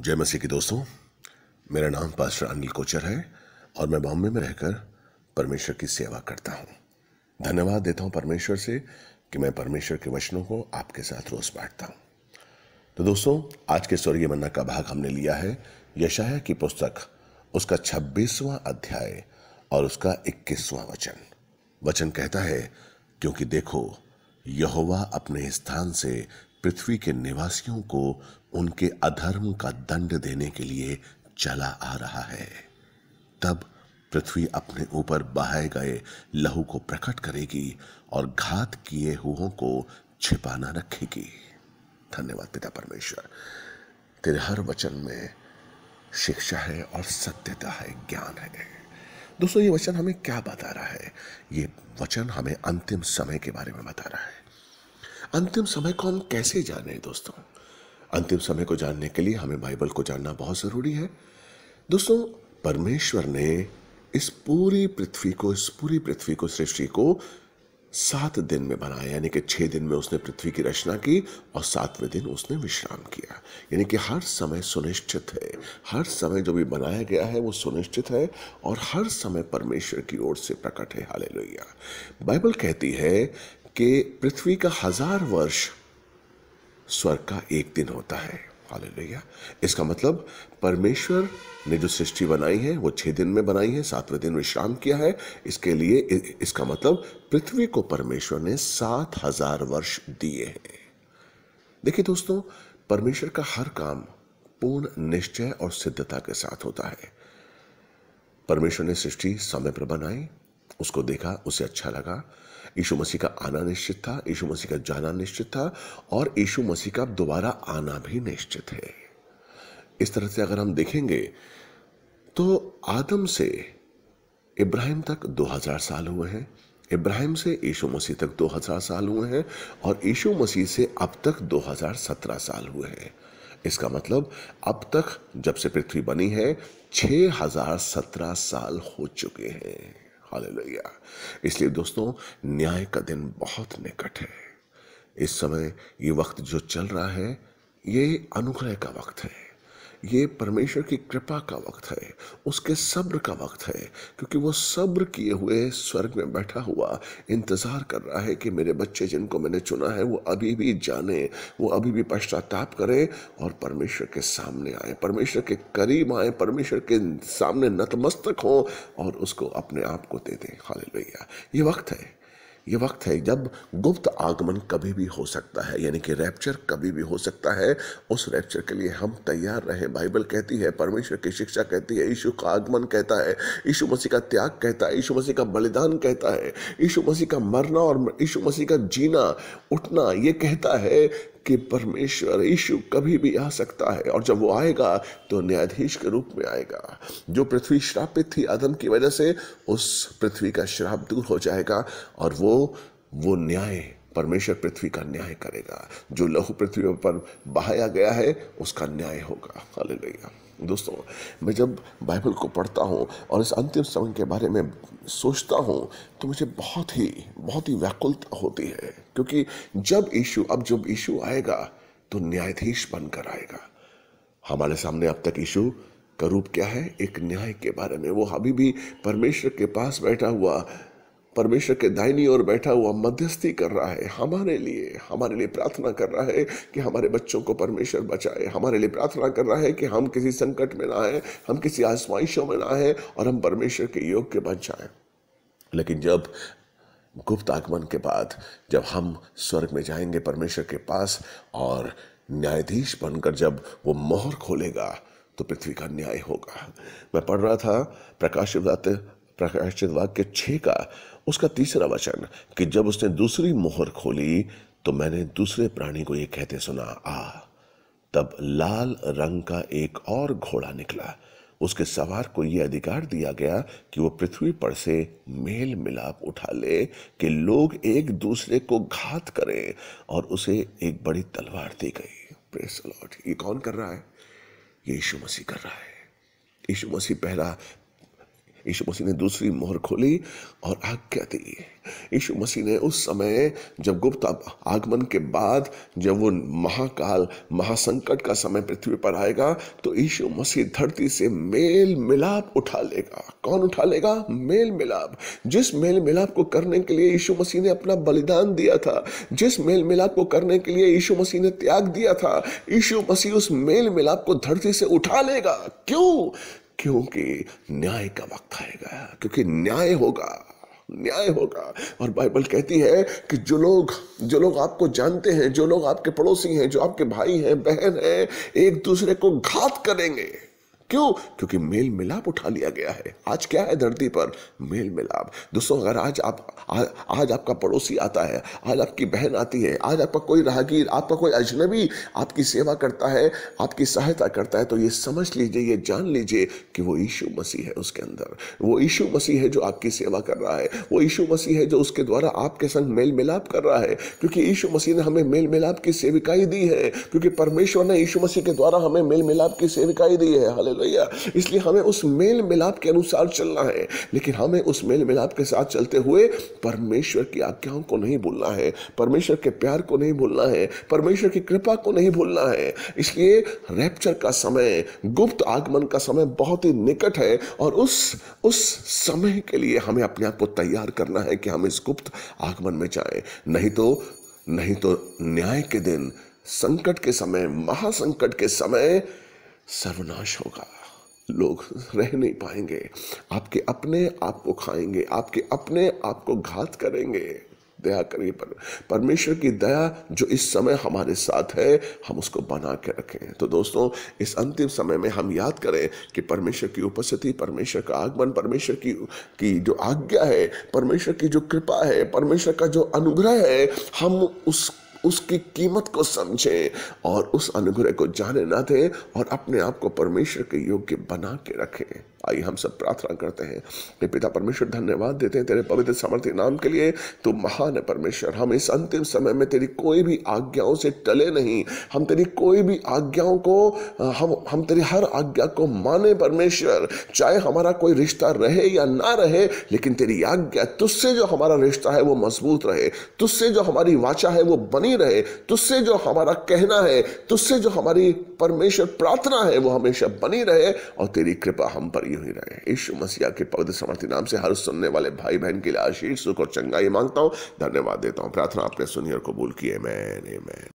जय मसीह के दोस्तों, मेरा नाम पास्टर अनिल कोचर है और मैं बॉम्बे में रहकर परमेश्वर की सेवा करता हूँ। धन्यवाद देता हूँ परमेश्वर से कि मैं परमेश्वर के वचनों को आपके साथ रोज बांटता हूँ। तो दोस्तों, आज के स्वर्गीय मन्ना का भाग हमने लिया है यशाया की पुस्तक, उसका छब्बीसवां अध्याय और उसका इक्कीसवां वचन। वचन कहता है, क्योंकि देखो, यहोवा अपने स्थान से पृथ्वी के निवासियों को उनके अधर्म का दंड देने के लिए चला आ रहा है। तब पृथ्वी अपने ऊपर बहाए गए लहू को प्रकट करेगी और घात किए हुओं को छिपाना रखेगी। धन्यवाद पिता परमेश्वर। तेरे हर वचन में शिक्षा है और सत्यता है, ज्ञान है। दोस्तों, ये वचन हमें क्या बता रहा है? ये वचन हमें अंतिम समय के बारे में बता रहा है। अंतिम समय को हम कैसे जाने दोस्तों? अंतिम समय को जानने के लिए हमें बाइबल को जानना बहुत ज़रूरी है। दोस्तों, परमेश्वर ने इस पूरी पृथ्वी को, इस पूरी पृथ्वी को, सृष्टि को सात दिन में बनाया, यानी कि छह दिन में उसने पृथ्वी की रचना की और सातवें दिन उसने विश्राम किया। यानी कि हर समय सुनिश्चित है। हर समय जो भी बनाया गया है, वो सुनिश्चित है और हर समय परमेश्वर की ओर से प्रकट है। हाले बाइबल कहती है कि पृथ्वी का हज़ार वर्ष स्वर्ग का एक दिन होता है। हालेलुया। इसका मतलब परमेश्वर ने जो सृष्टि बनाई है, वो छह दिन में बनाई है, सातवें दिन विश्राम किया है। इसके लिए इसका मतलब पृथ्वी को परमेश्वर ने सात हज़ार वर्ष दिए हैं। देखिए दोस्तों, परमेश्वर का हर काम पूर्ण निश्चय और सिद्धता के साथ होता है। परमेश्वर ने सृष्टि समय पर बनाई, उसको देखा, उसे अच्छा लगा यीशु मसीह का आना निश्चित था, यीशु मसीह का जाना निश्चित था और यीशु मसीह का दोबारा आना भी निश्चित है। इस तरह से अगर हम देखेंगे तो आदम से इब्राहिम तक 2000 साल हुए हैं, इब्राहिम से यीशु मसीह तक 2000 साल हुए हैं और यीशु मसीह से अब तक 2017 साल हुए हैं। इसका मतलब अब तक जब से पृथ्वी बनी है 6017 साल हो चुके हैं। हालेलुया। इसलिए दोस्तों, न्याय का दिन बहुत निकट है। इस समय ये वक्त जो चल रहा है, ये अनुग्रह का वक्त है। ये परमेश्वर की कृपा का वक्त है, उसके सब्र का वक्त है, क्योंकि वो सब्र किए हुए स्वर्ग में बैठा हुआ इंतज़ार कर रहा है कि मेरे बच्चे जिनको मैंने चुना है, वो अभी भी जाने, वो अभी भी पश्चाताप करें और परमेश्वर के सामने आए, परमेश्वर के करीब आए, परमेश्वर के सामने नतमस्तक हों और उसको अपने आप को दे दें। हाल ये वक्त है। ये वक्त है जब गुप्त आगमन कभी भी हो सकता है, यानी कि रैप्चर कभी भी हो सकता है। उस रैप्चर के लिए हम तैयार रहे। बाइबल कहती है, परमेश्वर की शिक्षा कहती है, यीशु का आगमन कहता है, यीशु मसीह का त्याग कहता है, यीशु मसीह का बलिदान कहता है, यीशु मसीह का मरना और यीशु मसीह का जीना, उठना, ये कहता है कि परमेश्वर यीशु कभी भी आ सकता है और जब वो आएगा तो न्यायाधीश के रूप में आएगा। जो पृथ्वी श्रापित थी आदम की वजह से, उस पृथ्वी का श्राप दूर हो जाएगा और वो वो न्याय, परमेश्वर पृथ्वी का न्याय करेगा। जो लहू पृथ्वी पर बहाया गया है, उसका न्याय होगा। हालेलुया। दोस्तों, मैं जब बाइबल को पढ़ता हूँ और इस अंतिम समय के बारे में सोचता हूँ तो मुझे बहुत ही बहुत ही व्याकुलता होती है। क्योंकि जब ईशु अब जब ईशु आएगा तो न्यायाधीश बनकर आएगा। हमारे सामने अब तक ईशु का रूप क्या है? एक न्याय के बारे में। वो अभी भी परमेश्वर के पास बैठा हुआ परमेश्वर के दाहिनी ओर बैठा हुआ मध्यस्थी कर रहा है हमारे लिए हमारे लिए प्रार्थना कर रहा है कि हमारे बच्चों को परमेश्वर बचाए। हमारे लिए प्रार्थना कर रहा है कि हम किसी संकट में ना आए, हम किसी आजमाइशों में ना आए और हम परमेश्वर के योग के बच जाए। लेकिन जब गुप्त आगमन के बाद जब हम स्वर्ग में जाएँगे परमेश्वर के पास और न्यायाधीश बनकर जब वो मोहर खोलेगा तो पृथ्वी का न्याय होगा। मैं पढ़ रहा था, प्रकाश प्रकाशित वाक्य छः का, उसका तीसरा वचन कि जब उसने दूसरी मोहर खोली तो मैंने दूसरे प्राणी को ये कहते सुना, आ। तब लाल रंग का एक और घोड़ा निकला। उसके सवार को यह अधिकार दिया गया कि वो पृथ्वी पर से मेल मिलाप उठा ले कि लोग एक दूसरे को घात करें और उसे एक बड़ी तलवार दी गई। प्रेस लॉर्ड ये कौन कर रहा है? ये यीशु मसीह कर रहा है। यीशु मसीह पहला यीशु मसीह ने दूसरी मोहर खोली और आज्ञा दी यीशु मसीह ने उस समय जब गुप्त आगमन के बाद जब वो महाकाल, महासंकट का समय पृथ्वी पर आएगा तो यीशु मसीह धरती से मेल मिलाप उठा लेगा। कौन उठा लेगा? मेल मिलाप। जिस मेल मिलाप को करने के लिए यीशु मसीह ने अपना बलिदान दिया था, जिस मेल मिलाप को करने के लिए यीशु मसीह ने त्याग दिया था, यीशु मसीह उस मेल मिलाप को धरती से उठा लेगा। क्यों? क्योंकि न्याय का वक्त आएगा, क्योंकि न्याय होगा न्याय होगा। और बाइबल कहती है कि जो लोग जो लोग आपको जानते हैं, जो लोग आपके पड़ोसी हैं, जो आपके भाई हैं, बहन हैं, एक दूसरे को घात करेंगे। क्यों? क्योंकि मेल मिलाप उठा लिया गया है। आज क्या है धरती पर? मेल मिलाप। दोस्तों अगर आज आप आ, आज आपका पड़ोसी आता है आज आपकी बहन आती है आज आपका कोई राहगीर आपका कोई अजनबी आपकी सेवा करता है आपकी सहायता करता है तो ये समझ लीजिए ये जान लीजिए कि वो यीशु मसीह है उसके अंदर। वो यीशु मसीह है जो आपकी सेवा कर रहा है। वो यीशु मसीह है जो उसके द्वारा आपके संग मेल मिलाप कर रहा है। क्योंकि यीशु मसीह ने हमें मेल मिलाप की सेविकाई दी है। क्योंकि परमेश्वर ने यीशु मसीह के द्वारा हमें मेल मिलाप की सेविकाई दी है। हाल हालेलुया इसलिए हमें उस मेल मिलाप के अनुसार चलना है। लेकिन हमें उस मेल मिलाप के साथ चलते हुए परमेश्वर की आज्ञाओं को नहीं भूलना है, परमेश्वर के प्यार को नहीं भूलना है, परमेश्वर की कृपा को नहीं भूलना है। इसलिए रैप्चर का समय, गुप्त आगमन का समय बहुत ही निकट है और उस उस समय के लिए हमें अपने आप को तैयार करना है कि हम इस गुप्त आगमन में जाएँ। नहीं तो नहीं तो न्याय के दिन, संकट के समय, महासंकट के समय सर्वनाश होगा। लोग रह नहीं पाएँगे। आपके अपने आप को खाएँगे। आपके अपने आप को घात करेंगे। दया करिए पर, परमेश्वर की दया जो इस समय हमारे साथ है, हम उसको बना के रखें। तो दोस्तों, इस अंतिम समय में हम याद करें कि परमेश्वर की उपस्थिति, परमेश्वर का आगमन, परमेश्वर की की जो आज्ञा है, परमेश्वर की जो कृपा है, परमेश्वर का जो अनुग्रह है, हम उस उसकी कीमत को समझे और उस अनुग्रह को जाने ना दे और अपने आप को परमेश्वर के योग्य बना के रखें। आइए हम सब प्रार्थना करते हैं। हे पिता परमेश्वर, धन्यवाद देते हैं तेरे पवित्र समर्थी नाम के लिए। तू महान है परमेश्वर। हम इस अंतिम समय में तेरी कोई भी आज्ञाओं से टले नहीं। हम तेरी कोई भी आज्ञाओं को, हम हम तेरी हर आज्ञा को माने परमेश्वर। चाहे हमारा कोई रिश्ता रहे या ना रहे, लेकिन तेरी आज्ञा तुझसे जो हमारा रिश्ता है वो मज़बूत रहे। तुझसे जो हमारी वाचा है वो बनी रहे। तुझसे जो हमारा कहना है, तुझसे जो हमारी परमेश्वर प्रार्थना है वो हमेशा बनी रहे। और तेरी कृपा हम पर यूँ ही रहे यीशु मसीहा के पवित्र समर्थी नाम से हर सुनने वाले भाई बहन के लिए आशीष, सुख और चंगाई माँगता हूँ। धन्यवाद देता हूँ। प्रार्थना आपने सुनी और कबूल किए मैंने मैं